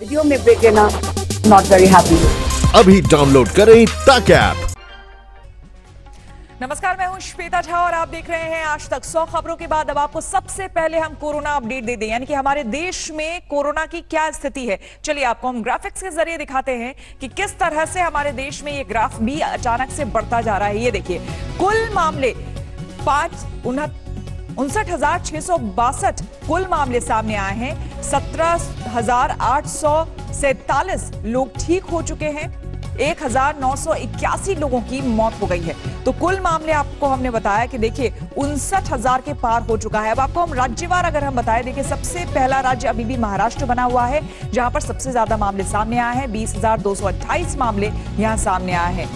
Video में break लेना not very happy अभी डाउनलोड करें तक ऐप नमस्कार मैं हूँ श्वेता झा और आप देख रहे हैं आज तक 100 खबरों के बाद। अब आपको सबसे पहले हम कोरोना अपडेट दे दें यानी कि हमारे देश में कोरोना की क्या स्थिति है। चलिए आपको हम ग्राफिक्स के ज़रिए दिखाते हैं कि किस तरह से हमारे देश में ये ग्राफ भी अचानक से बढ़ता जा रहा है। ये देखिए कुल मामले पाँच उनसठ हज़ार छह सौ बासठ कुल मामले सामने आए हैं। सत्रह हज़ार आठ सौ सैतालीस लोग ठीक हो चुके हैं। एक हज़ार नौ सौ इक्यासी लोगों की मौत हो गई है। तो कुल मामले आपको हमने बताया कि देखिए, उनसठ हज़ार के पार हो चुका है। अब आपको हम राज्यवार अगर हम बताएँ, देखिए, सबसे पहला राज्य अभी भी महाराष्ट्र बना हुआ है, जहाँ पर सबसे ज़्यादा मामले सामने आए हैं। बीस मामले यहाँ सामने आए हैं।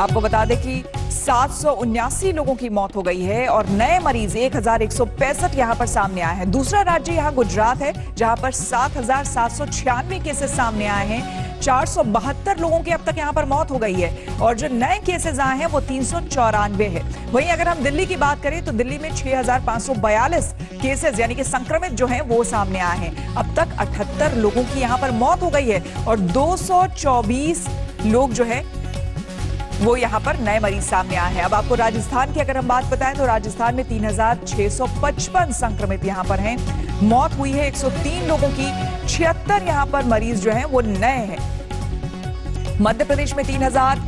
आपको बता दें कि सात लोगों की मौत हो गई है और नए मरीज़ एक हज़ार एक सौ पैंसठ यहाँ पर सामने आए हैं। दूसरा राज्य यहाँ गुजरात है, जहाँ पर सात हज़ार सात सौ छियानवे केसेस सामने आए हैं। चार सौ बहत्तर लोगों की अब तक यहाँ पर मौत हो गई है और जो नए केसेस आए हैं वो तीन सौ चौरानवे है। वहीं अगर हम दिल्ली की बात करें तो दिल्ली में छह हज़ार पाँच सौ बयालीस केसेस यानी कि संक्रमित जो हैं वो सामने आए हैं। अब तक अठहत्तर लोगों की यहाँ पर मौत हो गई है और 224 लोग जो है वो यहाँ पर नए मरीज़ सामने आए हैं। अब आपको राजस्थान की अगर हम बात बताएँ तो राजस्थान में 3,655 संक्रमित यहाँ पर हैं। मौत हुई है 103 लोगों की। छिहत्तर यहाँ पर मरीज़ जो हैं वो नए हैं। मध्य प्रदेश में तीन हज़ार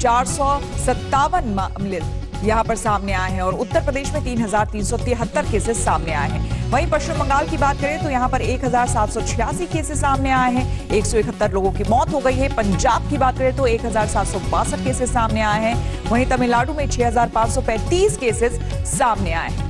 चार सौ सत्तावन मामले यहाँ पर सामने आए हैं और उत्तर प्रदेश में तीन हज़ार तीन सौ तिहत्तर केसेस सामने आए हैं। वहीं पश्चिम बंगाल की बात करें तो यहाँ पर एक हज़ार सात सौ छियासी केसेस सामने आए हैं। एक सौ इकहत्तर लोगों की मौत हो गई है। पंजाब की बात करें तो एक हज़ार सात सौ बासठ केसेस सामने आए हैं। वहीं तमिलनाडु में छह केसेस सामने आए हैं।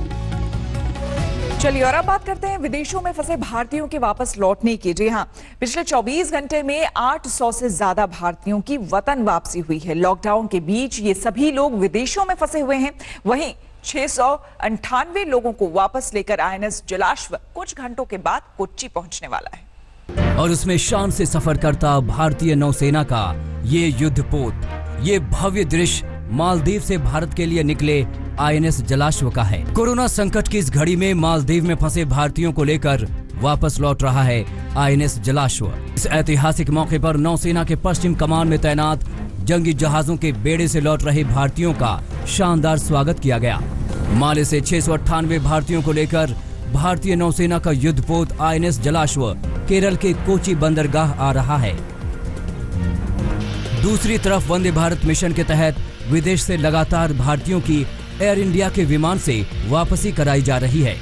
चलिए और अब बात करते हैं। विदेशों में फंसे भारतीयों के वापस लौटने की। जी हाँ पिछले 24 घंटे में 800 से ज़्यादा भारतीयों की वतन वापसी हुई है। लॉकडाउन के बीच ये सभी लोग विदेशों में फंसे हुए हैं। वहीं छह सौ अंठानवे लोगों को वापस लेकर आईएनएस जलाश्व कुछ घंटों के बाद कोच्चि पहुँचने वाला है। और उसमें शान से सफ़र करता भारतीय नौसेना का ये युद्धपोत, ये भव्य दृश्य मालदीव से भारत के लिए निकले आईएनएस जलाश्व का है। कोरोना संकट की इस घड़ी में मालदीव में फंसे भारतीयों को लेकर वापस लौट रहा है आईएनएस जलाश्व। इस ऐतिहासिक मौके पर नौसेना के पश्चिम कमान में तैनात जंगी जहाजों के बेड़े से लौट रहे भारतीयों का शानदार स्वागत किया गया। माले से छह सौ अट्ठानवे भारतीयों को लेकर भारतीय नौसेना का युद्धपोत आईएनएस जलाश्व केरल के कोची बंदरगाह आ रहा है। दूसरी तरफ़ वंदे भारत मिशन के तहत विदेश से लगातार भारतीयों की एयर इंडिया के विमान से वापसी कराई जा रही है।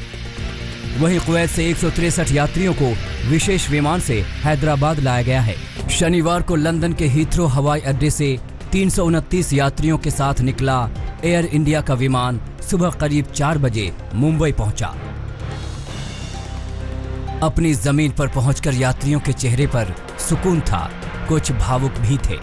वहीं कुवैत से एक यात्रियों को विशेष विमान से हैदराबाद लाया गया है। शनिवार को लंदन के हीथ्रो हवाई अड्डे से तीन सौ उनतीस यात्रियों के साथ निकला एयर इंडिया का विमान। सुबह करीब चार बजे मुंबई पहुँचा। अपनी ज़मीन पर पहुंचकर यात्रियों के चेहरे पर सुकून था। कुछ भावुक भी थे।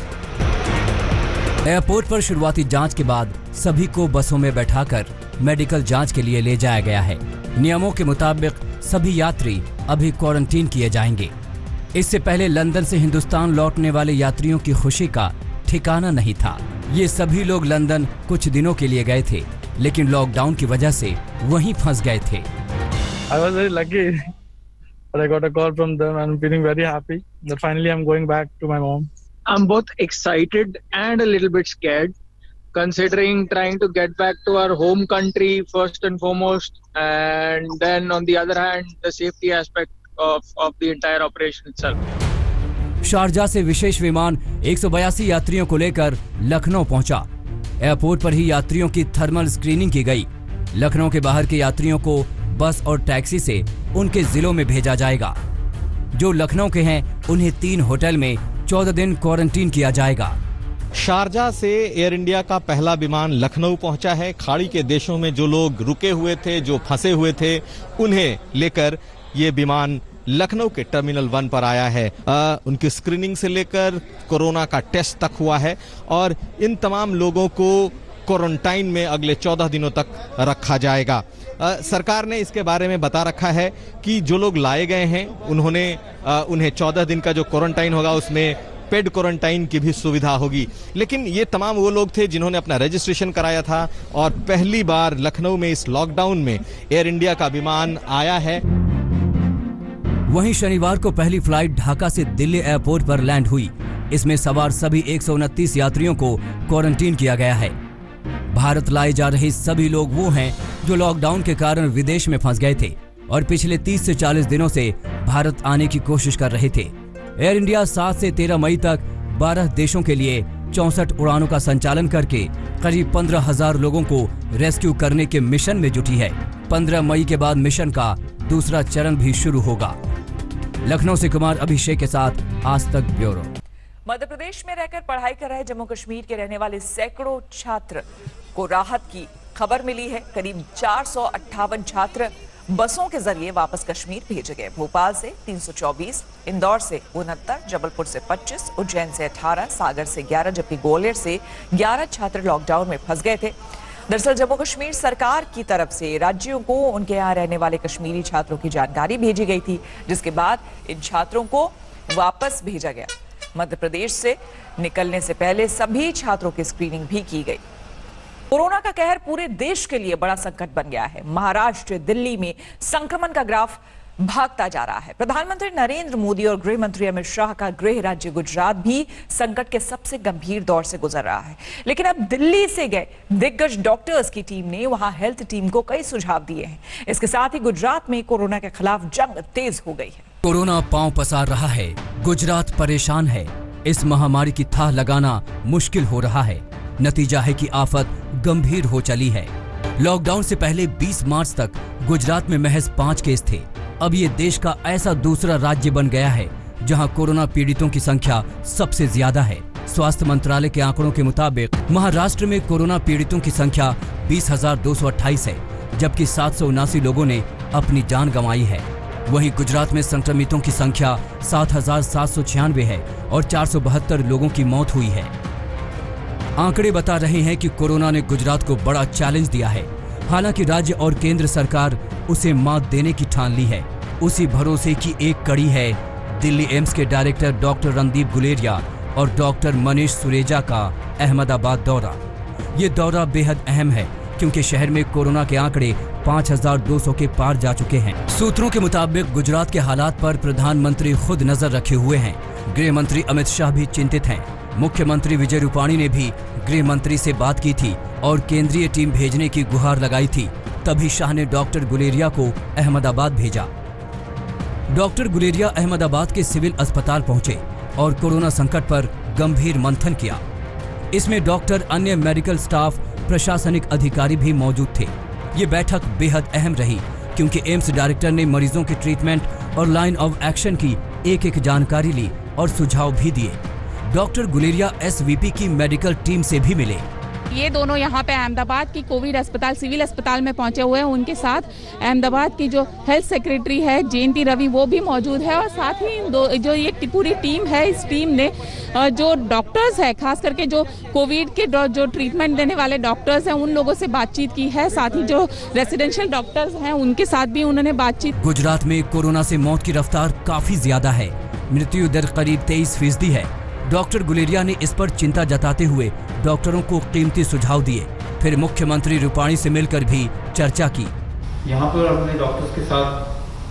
एयरपोर्ट पर शुरुआती जाँच के बाद सभी को बसों में बैठाकर मेडिकल जाँच के लिए ले जाया गया है। नियमों के मुताबिक सभी यात्री अभी क्वारंटीन किए जाएँगे। इससे पहले लंदन से हिंदुस्तान लौटने वाले यात्रियों की खुशी का ठिकाना नहीं था ये सभी लोग लंदन कुछ दिनों के लिए गए थे लेकिन लॉकडाउन की वजह से वहीं फंस गए थे I was very lucky that I got a call from them and I'm feeling very happy that finally I'm going back to my mom. I'm both excited and a little bit scared considering trying to get back to our home country first and foremost and then on the other hand the safety aspect of, of the entire operation itself. Sharjah से विशेष विमान एक यात्रियों को लेकर लखनऊ पहुँचा। Airport पर ही यात्रियों की थर्मल स्क्रीनिंग की गई लखनऊ के बाहर के यात्रियों को बस और टैक्सी से उनके जिलों में भेजा जाएगा जो लखनऊ के हैं उन्हें तीन होटल में चौदह दिन क्वारंटीन किया जाएगा शारजा से एयर इंडिया का पहला विमान लखनऊ पहुँचा है खाड़ी के देशों में जो लोग रुके हुए थे जो फंसे हुए थे उन्हें लेकर ये विमान लखनऊ के टर्मिनल वन पर आया है। आ, उनकी स्क्रीनिंग से लेकर कोरोना का टेस्ट तक हुआ है और इन तमाम लोगों को क्वारंटाइन में अगले चौदह दिनों तक रखा जाएगा। आ, सरकार ने इसके बारे में बता रखा है कि जो लोग लाए गए हैं उन्होंने आ, उन्हें चौदह दिन का जो क्वारंटाइन होगा उसमें पेड क्वारंटाइन की भी सुविधा होगी। लेकिन ये तमाम वो लोग थे जिन्होंने अपना रजिस्ट्रेशन कराया था और पहली बार लखनऊ में इस लॉकडाउन में एयर इंडिया का विमान आया है। वहीं शनिवार को पहली फ़्लाइट ढाका से दिल्ली एयरपोर्ट पर लैंड हुई। इसमें सवार सभी एक सौ उनतीस यात्रियों को क्वारंटीन किया गया है। भारत लाए जा रहे सभी लोग वो हैं जो लॉकडाउन के कारण विदेश में फंस गए थे और पिछले 30 से 40 दिनों से भारत आने की कोशिश कर रहे थे। एयर इंडिया 7 से 13 मई तक 12 देशों के लिए चौसठ उड़ानों का संचालन करके करीब पंद्रह हज़ार लोगों को रेस्क्यू करने के मिशन में जुटी है। 15 मई के बाद मिशन का दूसरा चरण भी शुरू होगा। लखनऊ से कुमार अभिषेक के साथ आज तक ब्यूरो। मध्य प्रदेश में रहकर पढ़ाई कर रहे जम्मू कश्मीर के रहने वाले सैकड़ों छात्र को राहत की खबर मिली है। करीब चार सौ अट्ठावन छात्र बसों के ज़रिए वापस कश्मीर भेजे गए। भोपाल से 324, इंदौर से उनहत्तर जबलपुर से 25, उज्जैन से 18, सागर से 11 जबकि ग्वालियर से 11 छात्र लॉकडाउन में फंस गए थे। दरअसल जम्मू कश्मीर सरकार की तरफ़ से राज्यों को उनके यहाँ रहने वाले कश्मीरी छात्रों की जानकारी भेजी गई थी, जिसके बाद इन छात्रों को वापस भेजा गया। मध्य प्रदेश से निकलने से पहले सभी छात्रों की स्क्रीनिंग भी की गई। कोरोना का कहर पूरे देश के लिए बड़ा संकट बन गया है। महाराष्ट्र, दिल्ली में संक्रमण का ग्राफ भागता जा रहा है। प्रधानमंत्री नरेंद्र मोदी और गृह मंत्री अमित शाह का गृह राज्य गुजरात भी संकट के सबसे गंभीर दौर से गुजर रहा है। लेकिन अब दिल्ली से गए दिग्गज डॉक्टर्स की टीम ने वहाँ हेल्थ टीम को कई सुझाव दिए हैं। इसके साथ ही गुजरात में कोरोना के खिलाफ जंग तेज हो गई है। कोरोना पाँव पसार रहा है। गुजरात परेशान है। इस महामारी की थाह लगाना मुश्किल हो रहा है। नतीजा है की आफत गंभीर हो चली है। लॉकडाउन से पहले 20 मार्च तक गुजरात में महज पाँच केस थे। अब ये देश का ऐसा दूसरा राज्य बन गया है, जहाँ कोरोना पीड़ितों की संख्या सबसे ज़्यादा है। स्वास्थ्य मंत्रालय के आंकड़ों के मुताबिक, महाराष्ट्र में कोरोना पीड़ितों की संख्या बीस है, जबकि सात सौ उनासी लोगों ने अपनी जान गंवाई है। वहीं गुजरात में संक्रमितों की संख्या सात हज़ार सात सौ छियानवे है और चार सौ बहत्तर लोगों की मौत हुई है। आंकड़े बता रहे हैं कि कोरोना ने गुजरात को बड़ा चैलेंज दिया है। हालाँकि राज्य और केंद्र सरकार उसे मात देने की ठान ली है। उसी भरोसे की एक कड़ी है दिल्ली एम्स के डायरेक्टर डॉक्टर रणदीप गुलेरिया और डॉक्टर मनीष सुरेजा का अहमदाबाद दौरा। ये दौरा बेहद अहम है क्योंकि शहर में कोरोना के आंकड़े 5,200 के पार जा चुके हैं। सूत्रों के मुताबिक गुजरात के हालात पर प्रधानमंत्री खुद नज़र रखे हुए हैं। गृह मंत्री अमित शाह भी चिंतित हैं। मुख्यमंत्री विजय रूपाणी ने भी गृह मंत्री से बात की थी। और केंद्रीय टीम भेजने की गुहार लगाई थी, तभी शाह ने डॉक्टर गुलेरिया को अहमदाबाद भेजा। डॉक्टर गुलेरिया अहमदाबाद के सिविल अस्पताल पहुँचे और कोरोना संकट पर गंभीर मंथन किया। इसमें डॉक्टर, अन्य मेडिकल स्टाफ, प्रशासनिक अधिकारी भी मौजूद थे। ये बैठक बेहद अहम रही, क्योंकि एम्स डायरेक्टर ने मरीजों के ट्रीटमेंट और लाइन ऑफ़ एक्शन की एक एक जानकारी ली और सुझाव भी दिए। डॉक्टर गुलेरिया एसवीपी की मेडिकल टीम से भी मिले। ये दोनों यहाँ पे अहमदाबाद की कोविड अस्पताल, सिविल अस्पताल में पहुँचे हुए हैं। उनके साथ अहमदाबाद की जो हेल्थ सेक्रेटरी है, जयंती रवि, वो भी मौजूद है। और साथ ही इन दो, जो ये पूरी टीम है, इस टीम ने जो डॉक्टर्स है, खास करके जो कोविड के जो ट्रीटमेंट देने वाले डॉक्टर्स हैं, उन लोगों से बातचीत की है। साथ ही जो रेसिडेंशियल डॉक्टर्स हैं, उनके साथ भी उन्होंने बातचीत गुजरात में कोरोना से मौत की रफ्तार काफ़ी ज़्यादा है। मृत्यु दर करीब तेईस फ़ीसदी है। डॉक्टर गुलेरिया ने इस पर चिंता जताते हुए डॉक्टरों को कीमती सुझाव दिए। फिर मुख्यमंत्री रूपाणी से मिलकर भी चर्चा की। यहाँ पर अपने डॉक्टर्स के साथ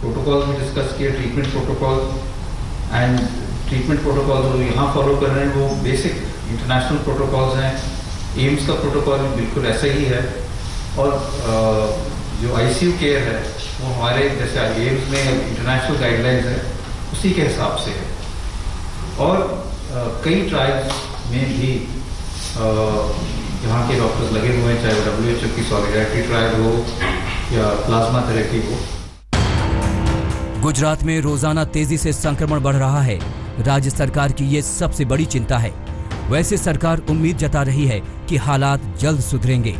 प्रोटोकॉल भी डिस्कस किए treatment protocol and treatment protocol जो यहाँ फॉलो कर रहे हैं, वो बेसिक इंटरनेशनल प्रोटोकॉल्स हैं। एम्स का प्रोटोकॉल बिल्कुल ऐसा ही है। और जो आईसीयू केयर है, वो हमारे जैसे एम्स में इंटरनेशनल गाइडलाइंस है, उसी के हिसाब से है। और कई ट्रायल्स में भी यहाँ के डॉक्टर्स लगे हुए हैं चाहे वो डब्ल्यू की सॉलिडारिटी ट्रायल हो या प्लाज्मा थेरेपी हो। गुजरात में रोज़ाना तेज़ी से संक्रमण बढ़ रहा है। राज्य सरकार की ये सबसे बड़ी चिंता है। वैसे सरकार उम्मीद जता रही है कि हालात जल्द सुधरेंगे।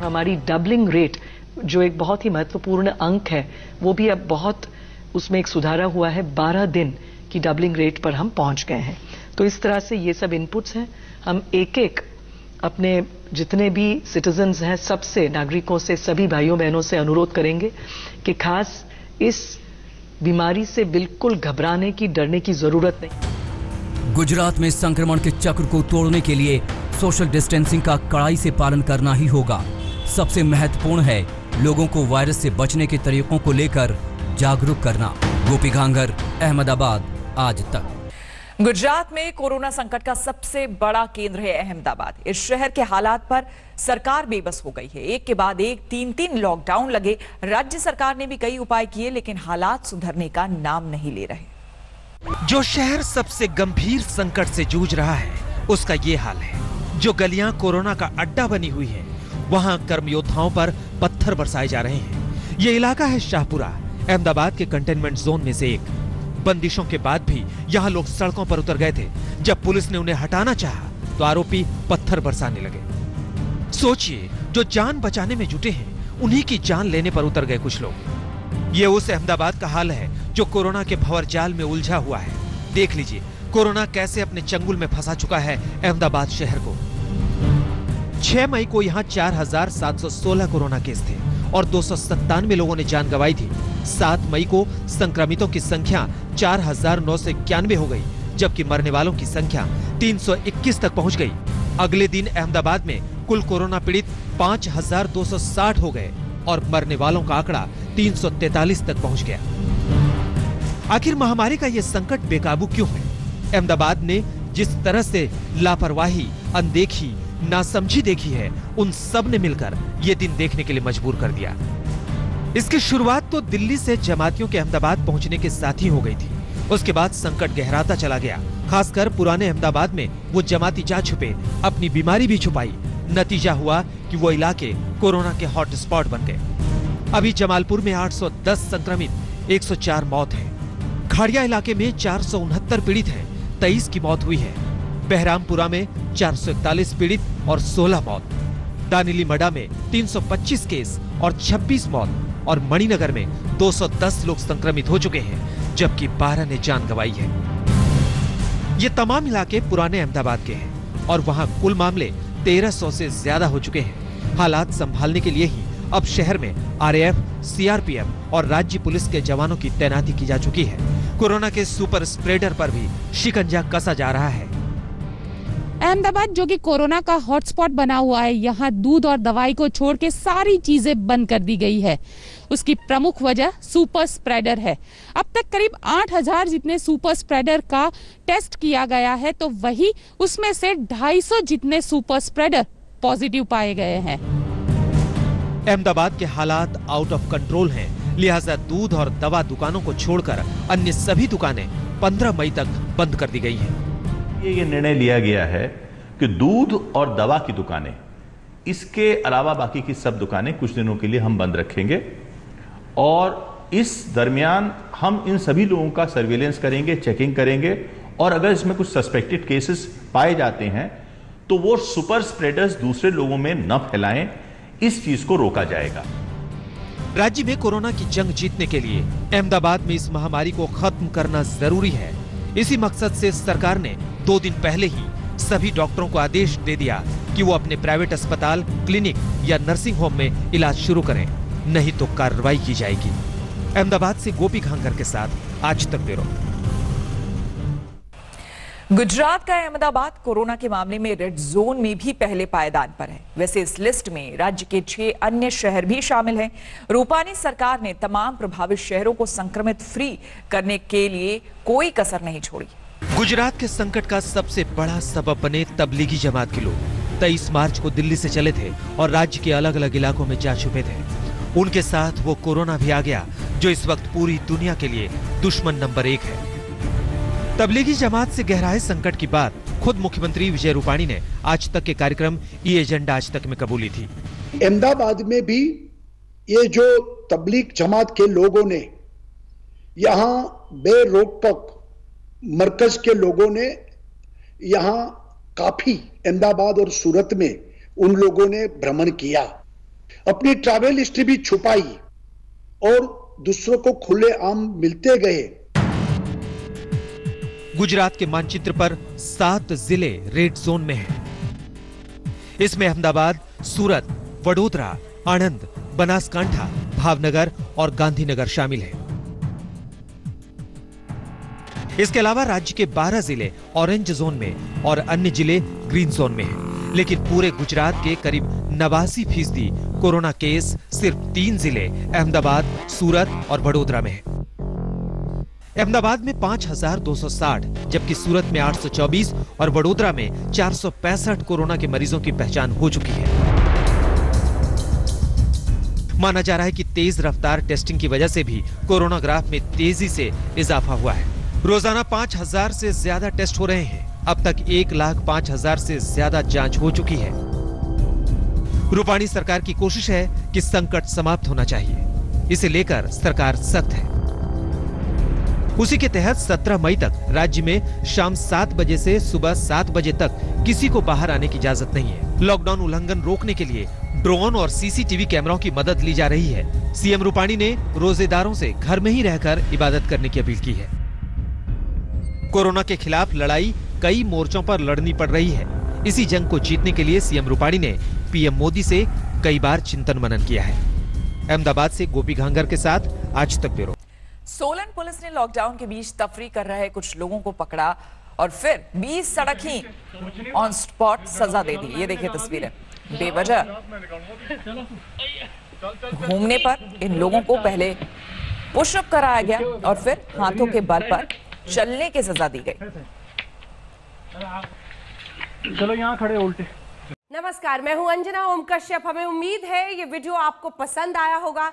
हमारी डबलिंग रेट जो एक बहुत ही महत्वपूर्ण अंक है वो भी अब बहुत उसमें एक सुधारा हुआ है। 12 दिन की डबलिंग रेट पर हम पहुँच गए हैं। तो इस तरह से ये सब इनपुट्स हैं। हम एक एक अपने जितने भी सिटीजन्स हैं, सबसे नागरिकों से, सभी भाइयों बहनों से अनुरोध करेंगे कि खास इस बीमारी से बिल्कुल घबराने की, डरने की ज़रूरत नहीं। गुजरात में संक्रमण के चक्र को तोड़ने के लिए सोशल डिस्टेंसिंग का कड़ाई से पालन करना ही होगा। सबसे महत्वपूर्ण है लोगों को वायरस से बचने के तरीकों को लेकर जागरूक करना। गोपी घांगर अहमदाबाद, आज तक। गुजरात में कोरोना संकट का सबसे बड़ा केंद्र है अहमदाबाद। इस शहर के हालात पर सरकार बेबस हो गई है। एक के बाद एक तीन तीन लॉकडाउन लगे। राज्य सरकार ने भी कई उपाय किए, लेकिन हालात सुधरने का नाम नहीं ले रहे। जो शहर सबसे गंभीर संकट से जूझ रहा है, उसका ये हाल है। जो गलियाँ कोरोना का अड्डा बनी हुई है, वहाँ कर्म योद्धाओं पर पत्थर बरसाए जा रहे हैं। ये इलाका है शाहपुरा, अहमदाबाद के कंटेनमेंट जोन में से एक। बंदिशों के बाद भी यहाँ लोग सड़कों पर उतर गए थे। जब पुलिस ने उन्हें हटाना चाहा तो आरोपी पत्थर बरसाने लगे। सोचिए जो जान बचाने में जुटे हैं उन्हीं की जान लेने पर उतर गए कुछ लोग। ये उस अहमदाबाद का हाल है जो कोरोना के भंवर जाल में उलझा हुआ है। देख लीजिए कोरोना कैसे अपने चंगुल में फंसा चुका है अहमदाबाद शहर को। 6 मई को यहाँ 4,716 कोरोना केस थे। और दो लोगों ने जान गंवाई थी। 7 मई को संक्रमितों की संख्या चार हज़ार नौ सौ इक्यानवे हो गई जबकि मरने वालों की संख्या 321 तक पहुँच गई। अगले दिन अहमदाबाद में कुल कोरोना पीड़ित 5,260 हो गए और मरने वालों का आंकड़ा 343 तक पहुँच गया। आखिर महामारी का यह संकट बेकाबू क्यों है? अहमदाबाद ने जिस तरह से लापरवाही अनदेखी नासमझी देखी है। उन सबने मिलकर ये दिन देखने के लिए मजबूर कर दिया। इसकी शुरुआत तो दिल्ली से जमातियों के अहमदाबाद पहुँचने के साथ ही हो गई थी। उसके बाद संकट गहराता चला गया। खासकर पुराने अहमदाबाद में वो जमाती जा छुपे अपनी बीमारी भी छुपाई। नतीजा हुआ कि वो इलाके कोरोना के हॉट स्पॉट बन गए। अभी जमालपुर में 810 संक्रमित 104 मौत है। खाड़िया इलाके में चार सौ उनहत्तर पीड़ित हैं, 23 की मौत हुई है। बहरामपुरा में 441 पीड़ित और 16 मौत। दानिली मडा में 325 केस और 26 मौत और मणिनगर में 210 लोग संक्रमित हो चुके हैं जबकि 12 ने जान गंवाई है। ये तमाम इलाके पुराने अहमदाबाद के हैं और वहाँ कुल मामले 1300 से ज़्यादा हो चुके हैं। हालात संभालने के लिए ही अब शहर में आरएएफ, सीआरपीएफ और राज्य पुलिस के जवानों की तैनाती की जा चुकी है। कोरोना के सुपर स्प्रेडर पर भी शिकंजा कसा जा रहा है। अहमदाबाद, जो कि कोरोना का हॉटस्पॉट बना हुआ है, यहाँ दूध और दवाई को छोड़ के सारी चीज़ें बंद कर दी गई है। उसकी प्रमुख वजह सुपर स्प्रेडर है। अब तक करीब 8000 जितने सुपर स्प्रेडर का टेस्ट किया गया है तो वही उसमें से 250 जितने सुपर स्प्रेडर पॉजिटिव पाए गए हैं। अहमदाबाद के हालात आउट ऑफ़ कंट्रोल हैं। लिहाजा दूध और दवा दुकानों को छोड़कर अन्य सभी दुकानें 15 मई तक बंद कर दी गई हैं। ये ये निर्णय लिया गया है कि दूध और दवा की दुकानें, इसके अलावा बाकी की सब दुकानें कुछ दिनों के लिए हम बंद रखेंगे और इस दरमियान हम इन सभी लोगों का सर्विलेंस करेंगे चेकिंग करेंगे और अगर इसमें कुछ सस्पेक्टेड केसेस पाए जाते हैं तो वो सुपर स्प्रेडर्स दूसरे लोगों में न फैलाएँ, इस चीज़ को रोका जाएगा। राज्य में कोरोना की जंग जीतने के लिए अहमदाबाद में इस महामारी को खत्म करना ज़रूरी है। इसी मकसद से सरकार ने दो दिन पहले ही सभी डॉक्टरों को आदेश दे दिया कि वो अपने प्राइवेट अस्पताल, क्लिनिक या नर्सिंग होम में इलाज शुरू करें। नहीं तो कार्रवाई की जाएगी। अहमदाबाद से गोपी खांगर के साथ आज तक ब्यूरो। गुजरात का अहमदाबाद कोरोना के मामले में रेड जोन में भी पहले पायदान पर है। वैसे इस लिस्ट में राज्य के छह अन्य शहर भी शामिल हैं। रूपानी सरकार ने तमाम प्रभावित शहरों को संक्रमित फ्री करने के लिए कोई कसर नहीं छोड़ी। गुजरात के संकट का सबसे बड़ा सबब बने तबलीगी जमात के लोग। 23 मार्च को दिल्ली से चले थे और राज्य के अलग अलग इलाकों में जा छुपे थे। उनके साथ वो कोरोना भी आ गया, जो इस वक्त पूरी दुनिया के लिए दुश्मन नंबर एक है। तबलीगी जमात से गहराए संकट की बात खुद मुख्यमंत्री विजय रूपाणी ने आज तक के कार्यक्रम ई एजेंडा आज तक में कबूली थी। अहमदाबाद में भी ये जो तबलीग जमात के लोगों ने, यहाँ बेरोक मरकज के लोगों ने, यहाँ काफ़ी अहमदाबाद और सूरत में उन लोगों ने भ्रमण किया। अपनी ट्रैवल हिस्ट्री भी छुपाई और दूसरों को खुले आम मिलते गए। गुजरात के मानचित्र पर सात ज़िले रेड जोन में हैं। इसमें अहमदाबाद, सूरत, वडोदरा, आनंद, बनासकांठा, भावनगर और गांधीनगर शामिल हैं। इसके अलावा राज्य के 12 ज़िले ऑरेंज जोन में और अन्य ज़िले ग्रीन जोन में हैं। लेकिन पूरे गुजरात के करीब नवासी फ़ीसदी कोरोना केस सिर्फ़ तीन ज़िले अहमदाबाद, सूरत और वडोदरा में है अहमदाबाद में 5,260 जबकि सूरत में 824 और वडोदरा में 465 कोरोना के मरीजों की पहचान हो चुकी है। माना जा रहा है कि तेज रफ्तार टेस्टिंग की वजह से भी कोरोना ग्राफ में तेज़ी से इजाफा हुआ है। रोज़ाना 5,000 से ज़्यादा टेस्ट हो रहे हैं। अब तक एक लाख पाँच हज़ार से ज़्यादा जाँच हो चुकी है। रूपाणी सरकार की कोशिश है कि संकट समाप्त होना चाहिए। इसे लेकर सरकार सख्त है। उसी के तहत 17 मई तक राज्य में शाम सात बजे से सुबह सात बजे तक किसी को बाहर आने की इजाज़त नहीं है। लॉकडाउन उल्लंघन रोकने के लिए ड्रोन और सीसीटीवी कैमरों की मदद ली जा रही है। सीएम रूपाणी ने रोजेदारों से घर में ही रहकर इबादत करने की अपील की है। कोरोना के खिलाफ लड़ाई कई मोर्चों पर लड़नी पड़ रही है। इसी जंग को जीतने के लिए सीएम रूपाणी ने पीएम मोदी से कई बार चिंतन मनन किया है। अहमदाबाद से गोपी घांगर के साथ आज तक ब्यूरो। सोलन पुलिस ने लॉकडाउन के बीच तफरी कर रहे कुछ लोगों को पकड़ा और फिर 20 सड़क ही ऑन स्पॉट सजा दे दी। ये देखिए तस्वीरें। बेवजह घूमने पर इन लोगों को पहले पुशअप कराया गया और फिर हाथों के बल पर चलने की सजा दी गई। चलो यहाँ खड़े उल्टे। नमस्कार मैं हूँ अंजना ओम कश्यप हमें उम्मीद है ये वीडियो आपको पसंद आया होगा।